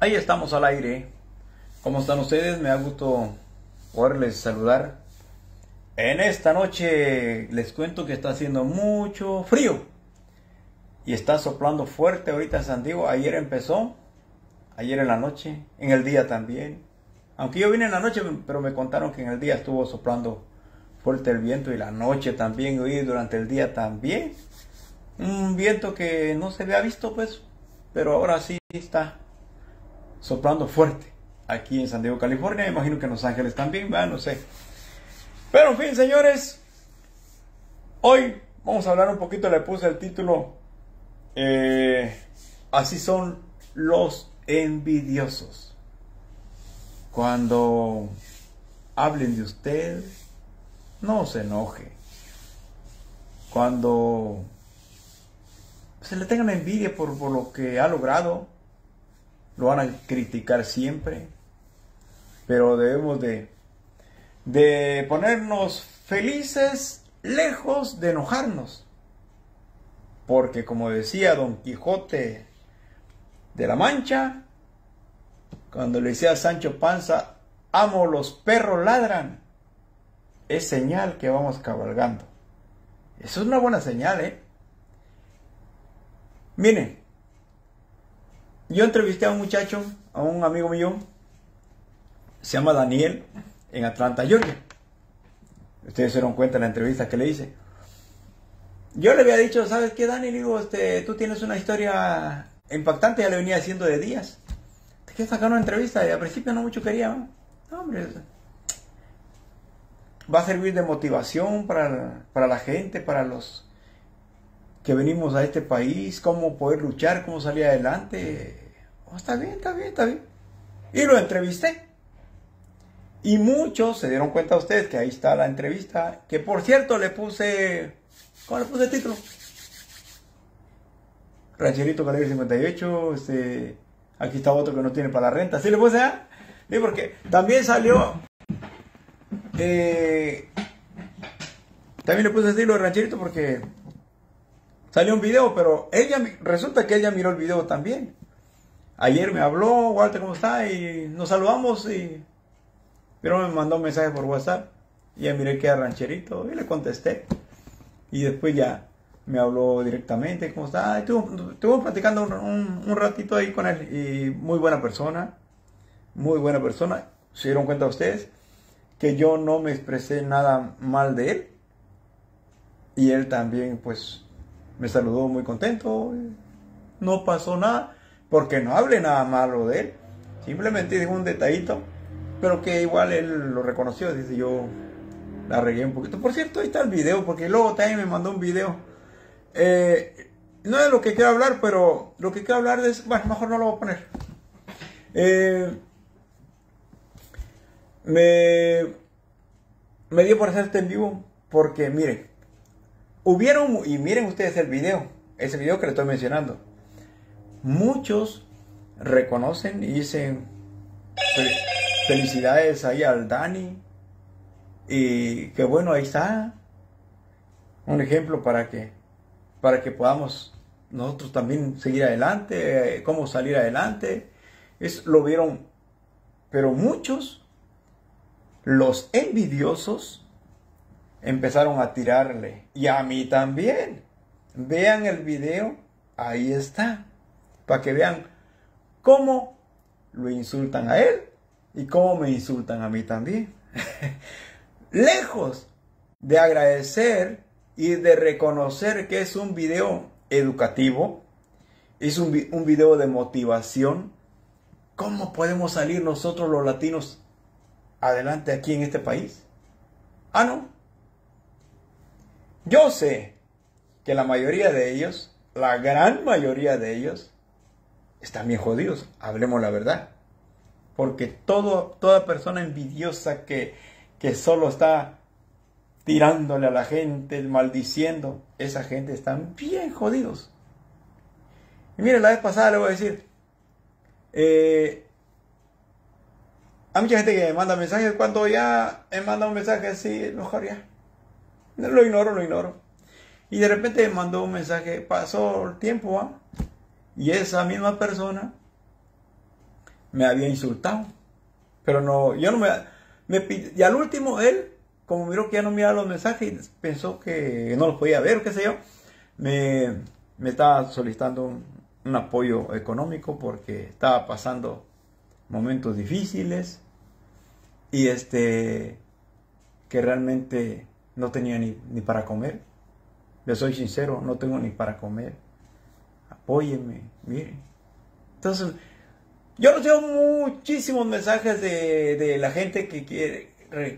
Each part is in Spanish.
Ahí estamos al aire. ¿Cómo están ustedes? Me ha gusto poderles saludar. En esta noche les cuento que está haciendo mucho frío. Y está soplando fuerte ahorita San Diego. Ayer empezó. Ayer en la noche. En el día también. Aunque yo vine en la noche, pero me contaron que en el día estuvo soplando fuerte el viento y la noche también. Y durante el día también. Un viento que no se había visto pues. Pero ahora sí está soplando fuerte aquí en San Diego, California. Imagino que en Los Ángeles también, va, no sé. Pero en fin, señores, hoy vamos a hablar un poquito. Le puse el título: eh, Así son los envidiosos. Cuando hablen de usted, no se enoje. Cuando se le tengan envidia por, por lo que ha logrado, lo van a criticar siempre, pero debemos de, de ponernos felices lejos de enojarnos. Porque como decía Don Quijote de la Mancha, cuando le decía a Sancho Panza, amo los perros ladran, es señal que vamos cabalgando. Eso es una buena señal, ¿eh? Miren, yo entrevisté a un muchacho, a un amigo mío, se llama Daniel, en Atlanta, Georgia. Ustedes se dieron cuenta en la entrevista que le hice. Yo le había dicho, ¿sabes qué, Dani? digo, este, tú tienes una historia impactante, ya le venía haciendo de días. Te quieres sacar una entrevista y al principio no mucho quería. No, hombre. Va a servir de motivación para, para la gente, para los que venimos a este país, cómo poder luchar, cómo salir adelante. Oh, está bien, está bien, está bien. Y lo entrevisté. Y muchos se dieron cuenta ustedes que ahí está la entrevista, que por cierto le puse, ¿cómo le puse el título? Rancherito Calibre 58, este, aquí está otro que no tiene para la renta. ¿Sí le puse a? Sí, porque también salió, eh, también le puse el estilo de rancherito porque Salió un video, pero ella, resulta que ella miró el video también. Ayer me habló, Walter, ¿cómo está? Y nos saludamos y... Pero me mandó un mensaje por WhatsApp. Y ya miré que era rancherito y le contesté. Y después ya me habló directamente, ¿cómo está? Estuve, platicando un, un, ratito ahí con él. Y muy buena persona. Muy buena persona. Se dieron cuenta ustedes que yo no me expresé nada mal de él. Y él también, pues, me saludó muy contento, no pasó nada, porque no hable nada malo de él, simplemente dijo un detallito, pero que igual él lo reconoció, dice yo la regué un poquito. Por cierto, ahí está el video, porque luego también me mandó un video. Eh, no es lo que quiero hablar, pero lo que quiero hablar es, bueno, mejor no lo voy a poner. Eh, me, me dio por hacer este en vivo, porque miren, Hubieron, y miren ustedes el video, ese video que le estoy mencionando. Muchos reconocen y dicen felicidades ahí al Dani. Y que bueno, ahí está. Un ejemplo para que, para que podamos nosotros también seguir adelante, eh, cómo salir adelante. Es, lo vieron, pero muchos, los envidiosos, empezaron a tirarle. Y a mí también. Vean el video, ahí está. Para que vean cómo lo insultan a él y cómo me insultan a mí también. Lejos de agradecer y de reconocer que es un video educativo, es un, un video de motivación, ¿cómo podemos salir nosotros los latinos adelante aquí en este país? Ah, no, yo sé que la mayoría de ellos, la gran mayoría de ellos, están bien jodidos, hablemos la verdad. Porque todo, toda persona envidiosa que, que solo está tirándole a la gente, maldiciendo, esa gente están bien jodidos. Y mire, la vez pasada le voy a decir, eh, hay mucha gente que me manda mensajes, cuando ya me manda un mensaje así, mejor ya, lo ignoro, lo ignoro. Y de repente me mandó un mensaje, pasó el tiempo, y esa misma persona me había insultado. Pero no, yo no me, me y al último él, como miró que ya no miraba los mensajes, pensó que no los podía ver, qué sé yo, me, me estaba solicitando un, un apoyo económico porque estaba pasando momentos difíciles y este que realmente no tenía ni, ni para comer. Le soy sincero, no tengo ni para comer. Apóyeme, miren. Entonces, yo recibo muchísimos mensajes de, de la gente que quiere,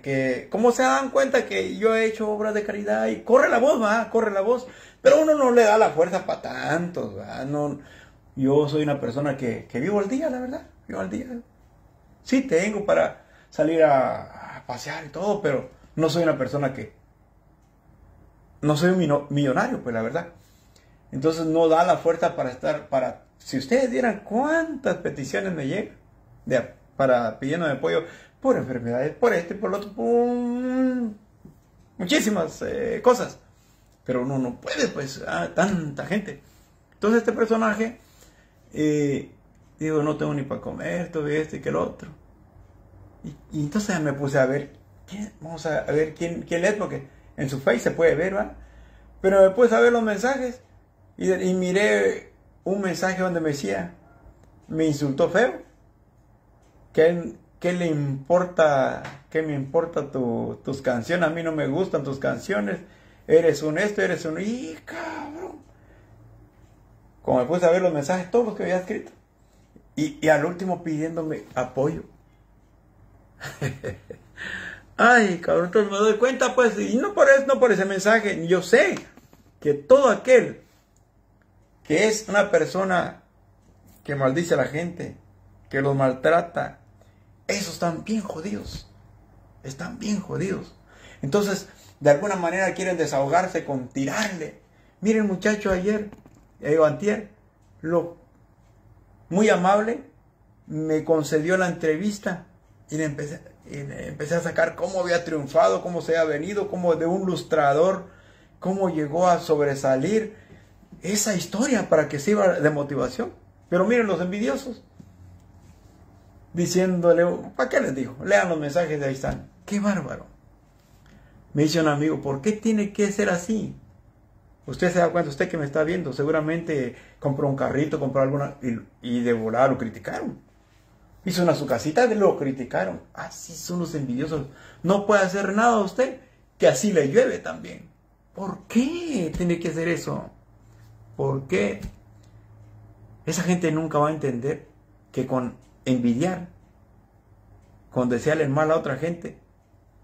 que, ¿cómo se dan cuenta que yo he hecho obras de caridad? Y corre la voz, va, corre la voz. Pero uno no le da la fuerza para tanto, No, yo soy una persona que, que vivo al día, la verdad, vivo al día. Sí, tengo para salir a, a pasear y todo, pero no soy una persona que... No soy un millonario, pues la verdad. Entonces no da la fuerza para estar, para... Si ustedes vieran cuántas peticiones me llegan de, para pidiéndome apoyo por enfermedades, por este, por lo otro, por muchísimas eh, cosas. Pero uno no puede, pues, a tanta gente. Entonces este personaje, eh, digo, no tengo ni para comer, esto y que el otro. Y, y entonces me puse a ver Vamos a ver quién, quién es, porque en su face se puede ver, ¿va? Pero me puse a ver los mensajes y, miré un mensaje donde me decía, me insultó feo. ¿Qué, le importa, qué me importa tus canciones? A mí no me gustan tus canciones. Eres un esto, eres un... ¡Y cabrón! Como me puse a ver los mensajes, todos los que había escrito. Y, y al último pidiéndome apoyo. Ay, cabrón, entonces me doy cuenta, pues, y no por eso, no por ese mensaje, yo sé que todo aquel que es una persona que maldice a la gente, que los maltrata, esos están bien jodidos, están bien jodidos. Entonces, de alguna manera quieren desahogarse con tirarle. Miren, muchacho, ayer, eh, lo muy amable, me concedió la entrevista y le empecé, y empecé a sacar cómo había triunfado, cómo se había venido, cómo de un lustrador, cómo llegó a sobresalir. Esa historia para que sirva de motivación. Pero miren los envidiosos. Diciéndole, ¿para qué les digo? Lean los mensajes de ahí están. ¡Qué bárbaro! Me dice un amigo, ¿por qué tiene que ser así? Usted se da cuenta, usted que me está viendo, seguramente compró un carrito, compró alguna y, de volar criticaron. Hizo una su casita, lo criticaron. Así son los envidiosos. No puede hacer nada a usted, que así le llueve también. ¿Por qué tiene que hacer eso? ¿Por qué? Esa gente nunca va a entender que con envidiar, con desearle mal a otra gente,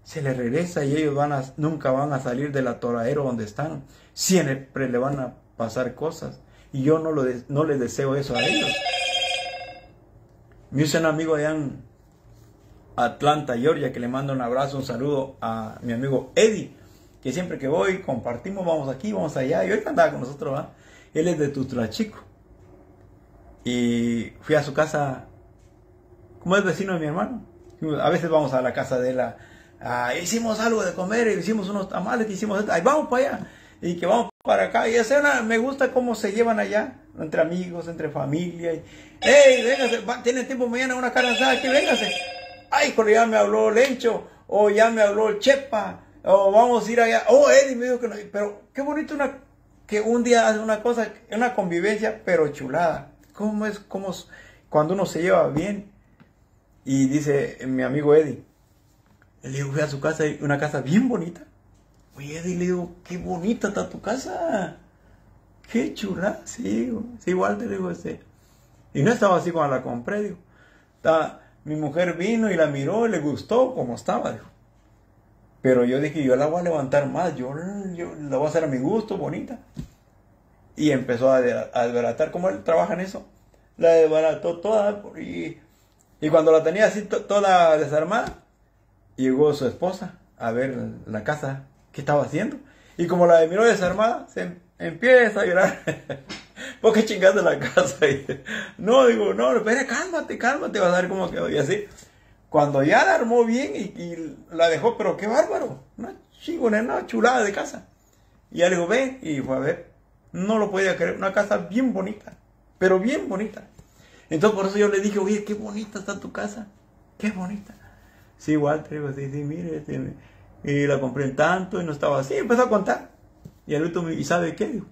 se le regresa y ellos van a, nunca van a salir del atoradero donde están. Siempre le van a pasar cosas. Y yo no, lo no les deseo eso a ellos. Me hice amigo allá en Atlanta, Georgia, que le mando un abrazo, un saludo a mi amigo Eddie, que siempre que voy compartimos, vamos aquí, vamos allá, y ahorita andaba con nosotros, Él es de Tutlachico. Y fui a su casa, como es vecino de mi hermano. A veces vamos a la casa de él, hicimos algo de comer, hicimos unos tamales, hicimos esto, ahí vamos para allá, y que vamos para acá. Y esa me gusta cómo se llevan allá, entre amigos, entre familia. Y, ¡Ey, véngase! ¿Tiene tiempo mañana una cara asada? Aquí, véngase. ¡Ay, pero ya me habló Lencho! O ya me habló Chepa. O vamos a ir allá. Oh, Eddie me dijo que no. Pero qué bonito una, que un día hace una cosa, una convivencia, pero chulada. ¿Cómo es? Cómo, cuando uno se lleva bien. Y dice mi amigo Eddie. Le fui a su casa, una casa bien bonita. Oye, Eddie, le digo, qué bonita está tu casa. Qué chula. Sí, sí, igual te digo, este. Y no estaba así cuando la compré, digo. mi mujer vino y la miró y le gustó como estaba. Pero yo dije, yo la voy a levantar más, yo, la voy a hacer a mi gusto, bonita. Y empezó a, desbaratar, como él trabaja en eso, la desbarató toda. Y, y cuando la tenía así toda desarmada, llegó su esposa a ver la casa que estaba haciendo. Y como la miró desarmada, se empieza a llorar. ¿Por qué chingaste la casa? no, digo, no, espera, cálmate, cálmate, vas a ver cómo quedó. Y así, cuando ya la armó bien y, la dejó, pero qué bárbaro, una chingona, una chulada de casa. Y ya le digo, ven, y fue a ver, no lo podía creer, una casa bien bonita, pero bien bonita. Entonces por eso yo le dije, oye, qué bonita está tu casa. Qué bonita. Sí, Walter, digo, sí, sí, mire, este, y la compré en tanto y no estaba así. Empezó a contar. Y el último, ¿y sabe qué? Digo,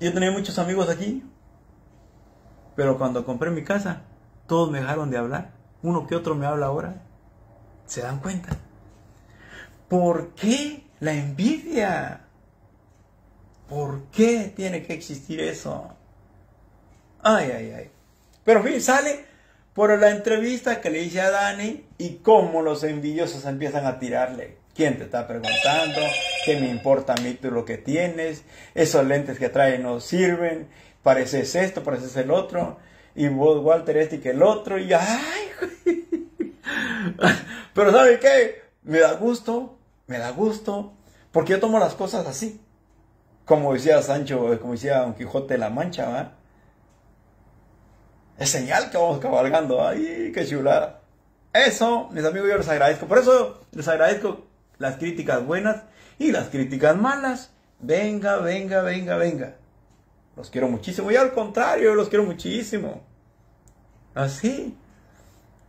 yo tenía muchos amigos aquí, pero cuando compré mi casa, todos me dejaron de hablar. Uno que otro me habla ahora. ¿Se dan cuenta? ¿Por qué la envidia? ¿Por qué tiene que existir eso? Ay, ay, ay. Pero fin, sale por la entrevista que le hice a Dani y cómo los envidiosos empiezan a tirarle. ¿Quién te está preguntando? ¿Qué me importa a mí tú lo que tienes? Esos lentes que trae no sirven. Pareces esto, pareces el otro. Y vos, Walter, este y que el otro. Y ay, Pero ¿sabe qué? Me da gusto, me da gusto. Porque yo tomo las cosas así. Como decía Sancho, como decía Don Quijote de la Mancha, ¿va? Es señal que vamos cabalgando. ¡Ay, qué chulada! Eso, mis amigos, yo les agradezco. Por eso les agradezco las críticas buenas y las críticas malas. Venga, venga, venga, venga. Los quiero muchísimo. Y al contrario, los quiero muchísimo. Así.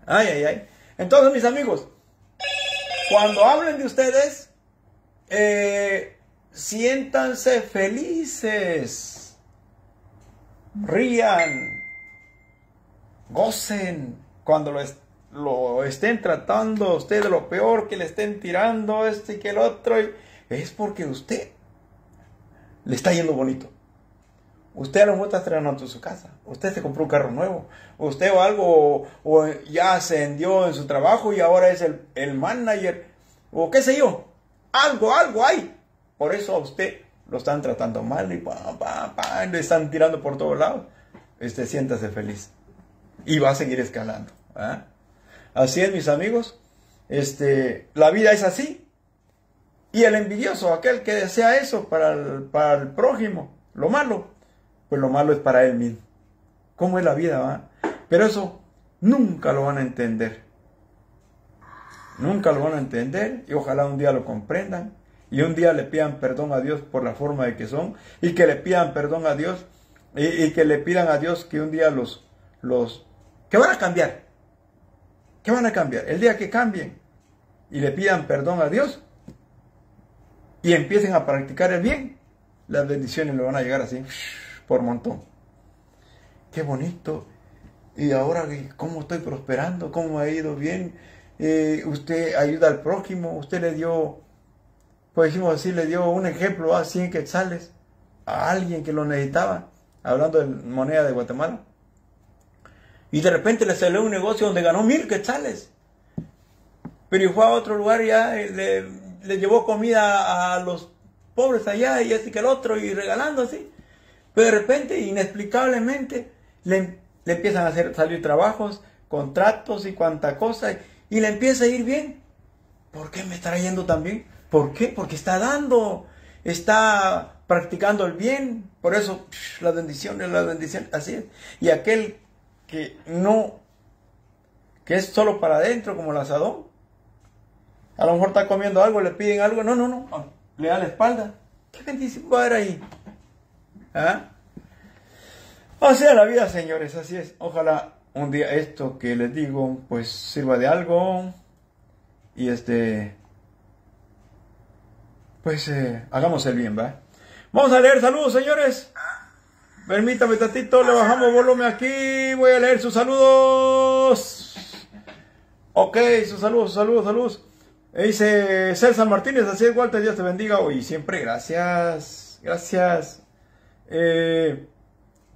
Ay, ay, ay. Entonces, mis amigos, cuando hablen de ustedes, eh, siéntanse felices. Rían. Gocen cuando lo, estén tratando a usted de lo peor, que le estén tirando este y que el otro. es porque usted le está yendo bonito. Usted a lo mejor está estrenando su casa. Usted se compró un carro nuevo. Usted o algo, o, ya ascendió en su trabajo y ahora es el, el, manager. O qué sé yo. Algo, algo hay. Por eso a usted lo están tratando mal y pa, pa, pa, le están tirando por todos lados. Este, siéntase feliz. Y va a seguir escalando. ¿ah? Así es, mis amigos. Este, la vida es así. Y el envidioso, aquel que desea eso para el, para el prójimo, lo malo, pues lo malo es para él mismo. ¿Cómo es la vida? Va? Pero eso nunca lo van a entender. Nunca lo van a entender y ojalá un día lo comprendan y un día le pidan perdón a Dios por la forma de que son y que le pidan perdón a Dios y que le pidan a Dios que un día los, los, que van a cambiar, que van a cambiar. El día que cambien y le pidan perdón a Dios y empiecen a practicar el bien, las bendiciones le van a llegar así por montón. Qué bonito. Y ahora, ¿cómo estoy prosperando? ¿Cómo ha ido bien? Eh, usted ayuda al prójimo, usted le dio, pues decimos así, le dio un ejemplo a 100 quetzales a alguien que lo necesitaba, hablando de moneda de Guatemala. Y de repente le salió un negocio donde ganó mil quetzales. Pero fue a otro lugar ya le, le llevó comida a los pobres allá y así que el otro y regalando así. Pero de repente, inexplicablemente, le, empiezan a hacer salir trabajos, contratos y cuanta cosa, y le empieza a ir bien. ¿Por qué me está yendo tan bien? ¿Por qué? Porque está dando, está practicando el bien. Por eso, la bendición es la bendición, así. Y aquel que no, que es solo para adentro, como el asadón, a lo mejor está comiendo algo, le piden algo, no, no, no, le da la espalda. ¿Qué bendición va a haber ahí? ¿Ah? O sea, la vida, señores, así es. Ojalá un día esto que les digo, pues sirva de algo. Y este, pues eh, hagamos el bien, ¿va? Vamos a leer saludos, señores. Permítame tantito, le bajamos volumen aquí. Voy a leer sus saludos. Ok, sus saludos, saludos, saludos. Dice César Martínez, así es, Walter, Dios te bendiga hoy. Siempre, gracias, gracias. Eh,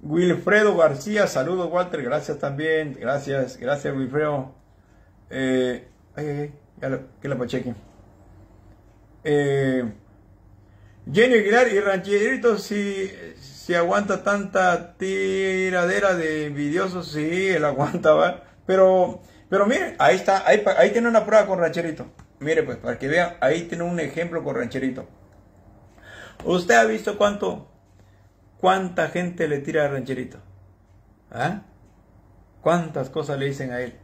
Wilfredo García, saludos Walter, gracias también, gracias, gracias Wilfredo. Eh, que la pacheque. Eh, Jenny Aguilar y Rancherito, si, si aguanta tanta tiradera de envidiosos, sí, él aguanta, ¿va? Pero, pero mire, ahí está, ahí, ahí tiene una prueba con Rancherito. Mire, pues, para que vean, ahí tiene un ejemplo con Rancherito. ¿Usted ha visto cuánto, ¿Cuánta gente le tira a rancherito? ¿Ah? ¿Cuántas cosas le dicen a él?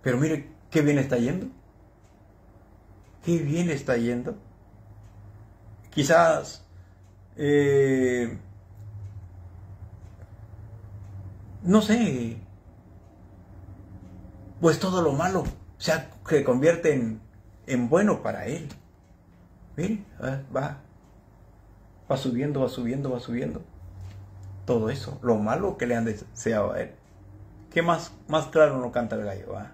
Pero mire, qué bien está yendo. Qué bien está yendo. Quizás eh, no sé, pues todo lo malo se, convierte en, en bueno para él. Miren, va, va subiendo, va subiendo, va subiendo. Todo eso, lo malo que le han deseado a él. ¿Qué más, más claro no canta el gallo? ¿va?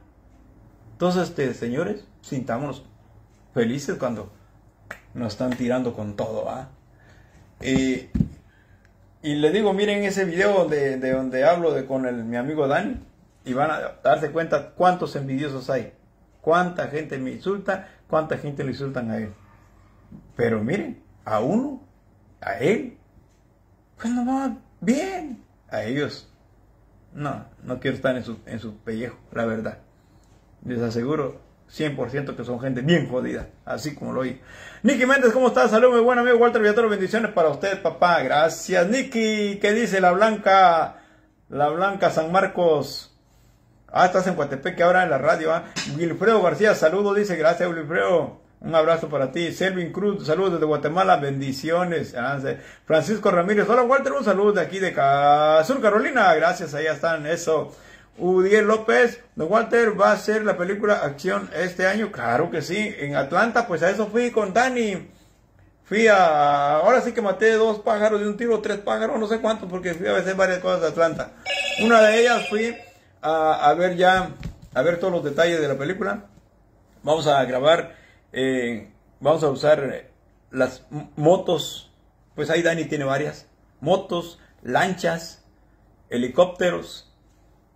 Entonces, este, señores, sintámonos felices cuando nos están tirando con todo. ¿va? Y le digo, miren ese video de, de donde hablo de, con el, mi amigo Dani y van a darse cuenta cuántos envidiosos hay. Cuánta gente me insulta, cuánta gente le insultan a él. Pero miren, a uno, a él, pues no va bien. A ellos, no, no quiero estar en su, en su pellejo, la verdad. Les aseguro 100% que son gente bien jodida, así como lo oí. Nicky Méndez, ¿cómo estás? Saludos, mi buen amigo Walter Villatoro, bendiciones para usted, papá. Gracias, Nicky. ¿Qué dice la Blanca? La Blanca San Marcos. Ah, estás en Coatepec ahora en la radio. ¿ah? Wilfredo García, saludos, dice, gracias, Wilfredo. Un abrazo para ti. Selvin Cruz, saludos desde Guatemala, bendiciones. Ah, Francisco Ramírez, hola Walter, un saludo de aquí de Sur Carolina. Gracias, ahí están, eso. Udiel López, don Walter, ¿va a ser la película Acción este año? Claro que sí. En Atlanta, pues a eso fui con Dani. Fui a. Ahora sí que maté dos pájaros de un tiro, tres pájaros, no sé cuántos, porque fui a veces varias cosas de Atlanta. Una de ellas fui a, a ver ya, a ver todos los detalles de la película. Vamos a grabar eh, vamos a usar las motos, pues ahí Dani tiene varias, motos, lanchas, helicópteros,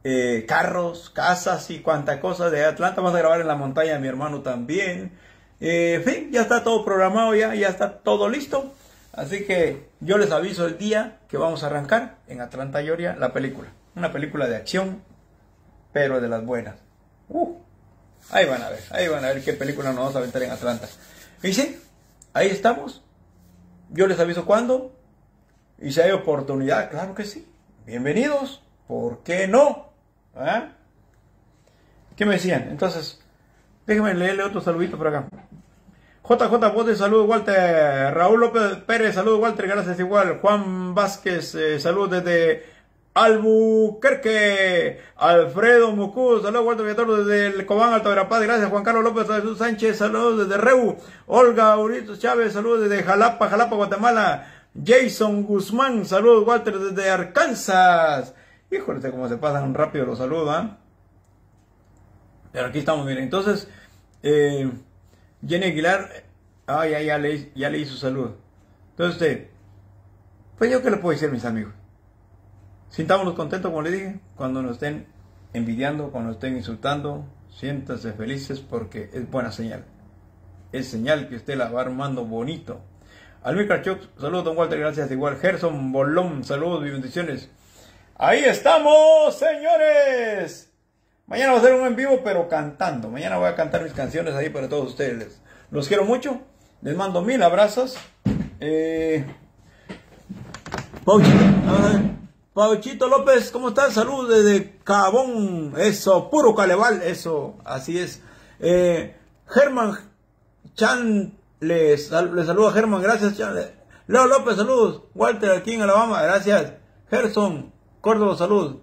eh, carros, casas y cuanta cosa de Atlanta. Vamos a grabar en la montaña, mi hermano también. Eh, en fin, ya está todo programado, ya, ya está todo listo. Así que yo les aviso el día que vamos a arrancar en Atlanta, Georgia, la película. Una película de acción, pero de las buenas. Uh. Ahí van a ver, ahí van a ver qué película nos vamos a aventar en Atlanta. Y sí, ahí estamos. Yo les aviso cuándo. Y si hay oportunidad, claro que sí. Bienvenidos. ¿Por qué no? ¿Ah? ¿Qué me decían? Entonces, déjenme leerle otro saludito por acá. JJ Bote, saludos Walter. Raúl López Pérez, saludos Walter, gracias igual. Juan Vázquez, eh, saludos desde Albuquerque, Alfredo Mucú, saludos Walter Villator desde el Cobán Alto Verapaz, gracias Juan Carlos López Jesús Sánchez, saludos desde Reu, Olga Urito Chávez, saludos desde Jalapa, Jalapa, Guatemala, Jason Guzmán, saludos Walter desde Arkansas, híjole, cómo se pasan rápido los saludos, ¿ah? Pero aquí estamos, miren, entonces, eh, Jenny Aguilar, ah, ya, ya, le, ya le hizo saludo. Entonces, pues yo qué le puedo decir, mis amigos. Sintámonos contentos, como le dije, cuando nos estén envidiando, cuando nos estén insultando, siéntanse felices porque es buena señal. Es señal que usted la va armando bonito. Almir Carchuk, saludos, don Walter, gracias. Igual, Gerson Bolón, saludos y bendiciones. Ahí estamos, señores. Mañana va a ser un en vivo, pero cantando. Mañana voy a cantar mis canciones ahí para todos ustedes. Los quiero mucho. Les mando mil abrazos. Eh... Pauchito López, ¿cómo estás? Salud desde Cabón, eso, puro Caleval, eso, así es. Eh, Germán Chan, le, saluda Germán, gracias Chan. Leo López, saludos. Walter aquí en Alabama, gracias. Gerson, Córdoba, salud.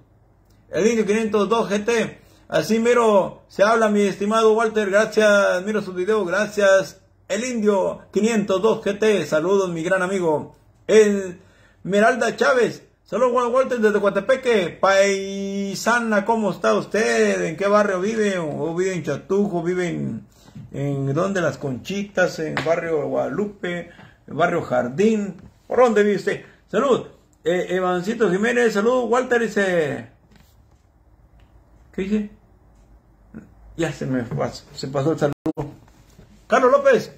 El Indio 502 GT, así miro, se habla mi estimado Walter, gracias, miro su video, gracias. El Indio 502 GT, saludos mi gran amigo. El Meralda Chávez, Saludos Walter desde Coatepeque, paisana, ¿cómo está usted? ¿En qué barrio vive? ¿O vive en Chatujo? ¿Vive en, en dónde? Las Conchitas, en barrio Guadalupe, barrio Jardín? ¿Por dónde vive usted? Salud. Eh, Evancito Jiménez, salud. Walter dice... ¿Qué dice? Ya se me pasó, se pasó el saludo. Carlos López,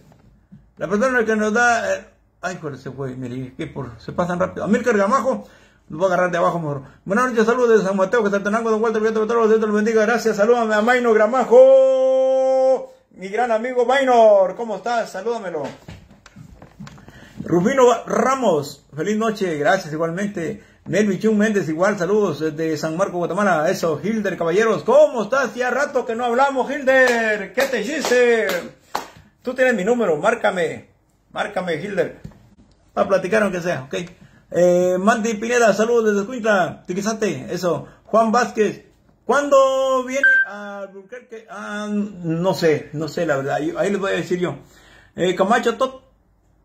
la persona que nos da... Eh, ay, joder, se fue, mire, que por, se pasan rápido. Amílcar Gamajo, los voy a agarrar de abajo mejor. Buenas noches, saludos de San Mateo, que Tenango, don Walter Vieto, Dios te lo bendiga. Gracias, salúdame a Maino Gramajo, mi gran amigo Maynor. ¿Cómo estás? Salúdamelo. Rubino Ramos, feliz noche, gracias igualmente. Nelvi Chung Méndez, igual, saludos desde San Marco, Guatemala. Eso, Hilder Caballeros, ¿cómo estás? Ya rato que no hablamos, Hilder. ¿Qué te hiciste? Tú tienes mi número, márcame. Márcame, Hilder. Para platicar aunque sea, ok. Eh, Mandy Pineda, saludos desde Cuintla, Tiquizate, eso. Juan Vázquez, ¿cuándo viene a Ah, no sé, no sé la verdad, ahí les voy a decir yo. Eh, Camacho Tot,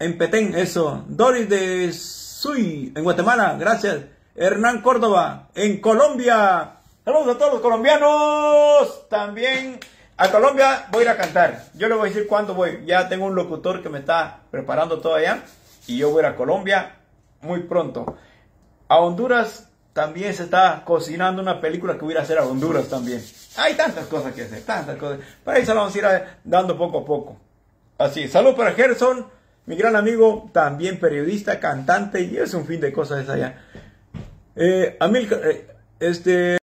en Petén, eso. Doris de Sui, en Guatemala, gracias. Hernán Córdoba, en Colombia. Saludos a todos los colombianos. También a Colombia voy a ir a cantar. Yo le voy a decir cuándo voy. Ya tengo un locutor que me está preparando todo allá. Y yo voy a ir a Colombia muy pronto. A Honduras también se está cocinando una película que voy a hacer a Honduras también. Hay tantas cosas que hacer, tantas cosas. Para se lo vamos a ir dando poco a poco. Así, salud para Gerson, mi gran amigo, también periodista, cantante, y es un fin de cosas allá. Eh, Amilcar, eh, este,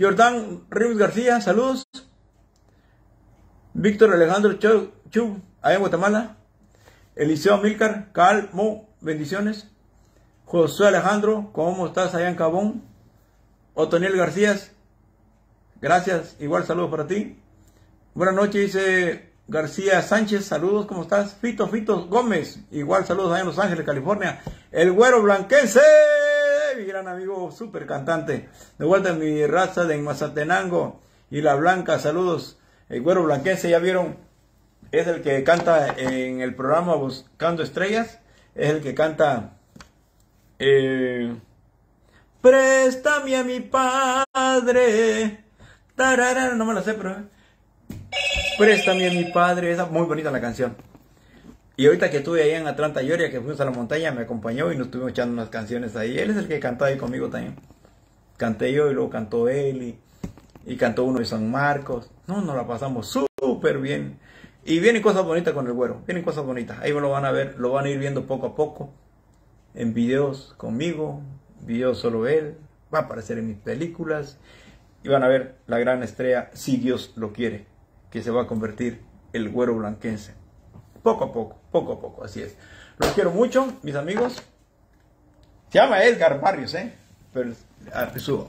Jordán Ríos García, saludos. Víctor Alejandro Chu, allá en Guatemala. Eliseo Amilcar, Calmo, bendiciones. José Alejandro, ¿cómo estás allá en Cabón? Otoniel García, gracias, igual saludos para ti. Buenas noches, dice García Sánchez, saludos, ¿cómo estás? Fito, Fito Gómez, igual saludos allá en Los Ángeles, California. El güero blanquense, mi gran amigo, súper cantante. De vuelta en mi raza de Mazatenango y La Blanca, saludos. El güero blanquense, ya vieron, es el que canta en el programa Buscando Estrellas, es el que canta eh, préstame a mi padre. no me la sé, pero. Préstame a mi padre. Esa muy bonita la canción. Y ahorita que estuve ahí en Atlanta, Georgia, que fuimos a la montaña, me acompañó y nos estuvimos echando unas canciones ahí. Él es el que cantó ahí conmigo también. Canté yo y luego cantó él y, y cantó uno de San Marcos. No, nos la pasamos súper bien. Y vienen cosas bonitas con el güero, vienen cosas bonitas. Ahí lo van a ver, lo van a ir viendo poco a poco en videos conmigo, videos solo él, va a aparecer en mis películas y van a ver la gran estrella, si Dios lo quiere, que se va a convertir el güero blanquense. Poco a poco, poco a poco, así es. Los quiero mucho, mis amigos. Se llama Edgar Barrios, ¿eh? Pero su,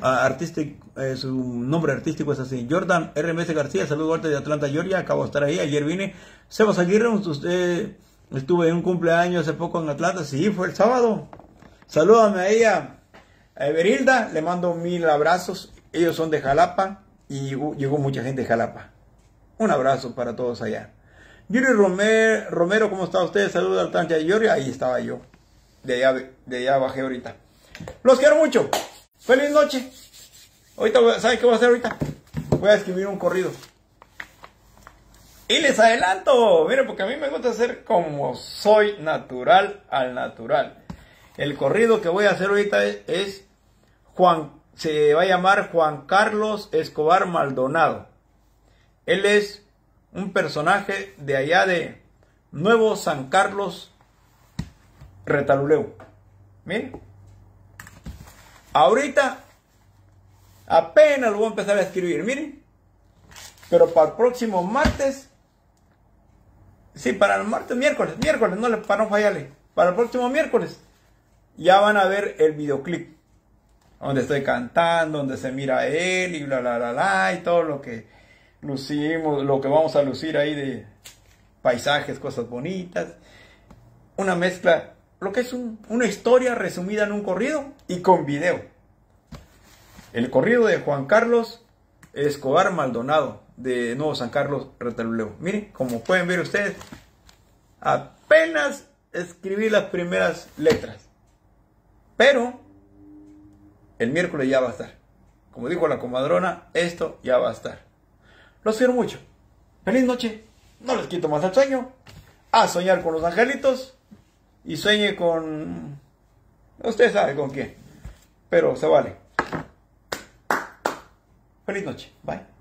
artístico, eh, su nombre artístico es así. Jordan RMS García, saludos de Atlanta, Georgia. Acabo de estar ahí. Ayer vine. Sebas Aguirre, usted Estuve en un cumpleaños hace poco en Atlanta, sí, fue el sábado. Salúdame a ella, a Everilda, le mando mil abrazos. Ellos son de Jalapa y llegó mucha gente de Jalapa. Un abrazo para todos allá. Yuri Romero, ¿cómo está usted? Saludos al Tancha de Yuri, ahí estaba yo. De allá, de allá bajé ahorita. Los quiero mucho. Feliz noche. Ahorita, ¿saben qué voy a hacer ahorita? Voy a escribir un corrido. Y les adelanto, miren, porque a mí me gusta hacer como soy natural al natural. El corrido que voy a hacer ahorita es, Juan, se va a llamar Juan Carlos Escobar Maldonado. Él es un personaje de allá de Nuevo San Carlos Retaluleu. Miren. Ahorita apenas lo voy a empezar a escribir, miren. Pero para el próximo martes Sí, para el martes, miércoles, miércoles, no para no fallarle. Para el próximo miércoles ya van a ver el videoclip. Donde estoy cantando, donde se mira él y bla bla bla bla y todo lo que lucimos, lo que vamos a lucir ahí de paisajes, cosas bonitas. Una mezcla, lo que es una historia resumida en un corrido y con video. El corrido de Juan Carlos Escobar Maldonado de Nuevo San Carlos Retaluleo. Miren, como pueden ver ustedes, apenas escribí las primeras letras. Pero el miércoles ya va a estar. Como dijo la comadrona, esto ya va a estar. Los quiero mucho. Feliz noche. No les quito más el sueño. A soñar con los angelitos. Y sueñe con... Usted sabe con quién. Pero se vale. Feliz noche. Bye.